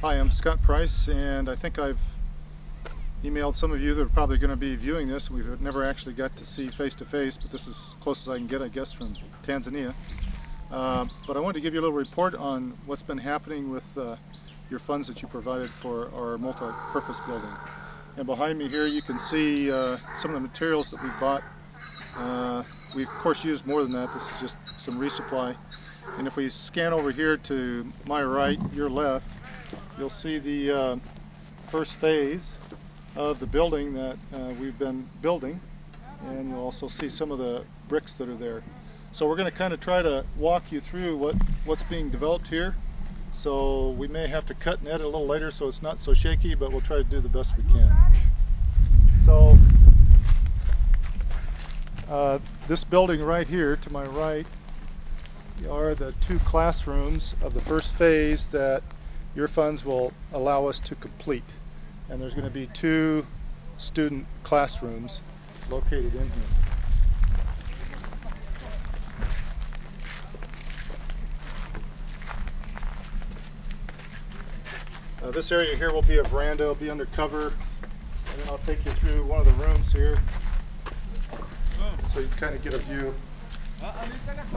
Hi, I'm Scott Price, and I think I've emailed some of you that are probably going to be viewing this. We've never actually got to see face to face, but this is as close as I can get, I guess, from Tanzania. Uh, but I wanted to give you a little report on what's been happening with uh, your funds that you provided for our multi-purpose building. And behind me here you can see uh, some of the materials that we've bought. Uh, we've of course used more than that, this is just some resupply. And if we scan over here to my right, your left, you'll see the uh, first phase of the building that uh, we've been building and you'll also see some of the bricks that are there. So we're going to kind of try to walk you through what, what's being developed here. So we may have to cut and edit a little later so it's not so shaky, but we'll try to do the best we can. So uh, this building right here to my right are the two classrooms of the first phase that your funds will allow us to complete. And there's going to be two student classrooms located in here. Uh, this area here will be a veranda, it'll be undercover, and then I'll take you through one of the rooms here so you kind of get a view.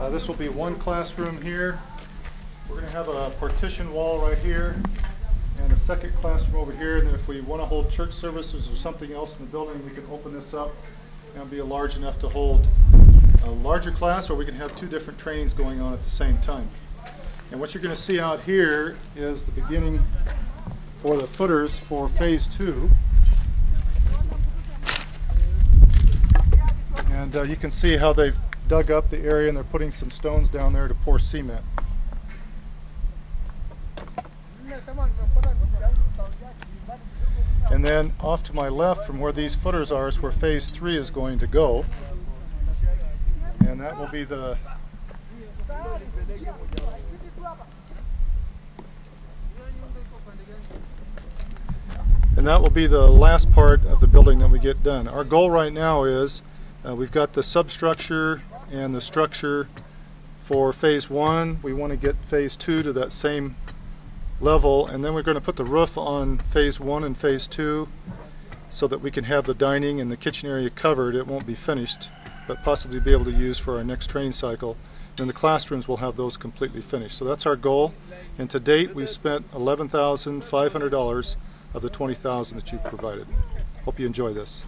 Uh, this will be one classroom here. We're going to have a partition wall right here and a second classroom over here. And then if we want to hold church services or something else in the building, we can open this up and be large enough to hold a larger class or we can have two different trainings going on at the same time. And what you're going to see out here is the beginning for the footers for phase two. And uh, you can see how they've dug up the area and they're putting some stones down there to pour cement. And then off to my left from where these footers are is where phase three is going to go. And that will be the And that will be the last part of the building that we get done. Our goal right now is uh, we've got the substructure and the structure for phase one. We want to get phase two to that same level and then we're going to put the roof on phase one and phase two so that we can have the dining and the kitchen area covered. It won't be finished but possibly be able to use for our next training cycle. And the classrooms will have those completely finished. So that's our goal. And to date we've spent $11,500 of the 20000 that you've provided. Hope you enjoy this.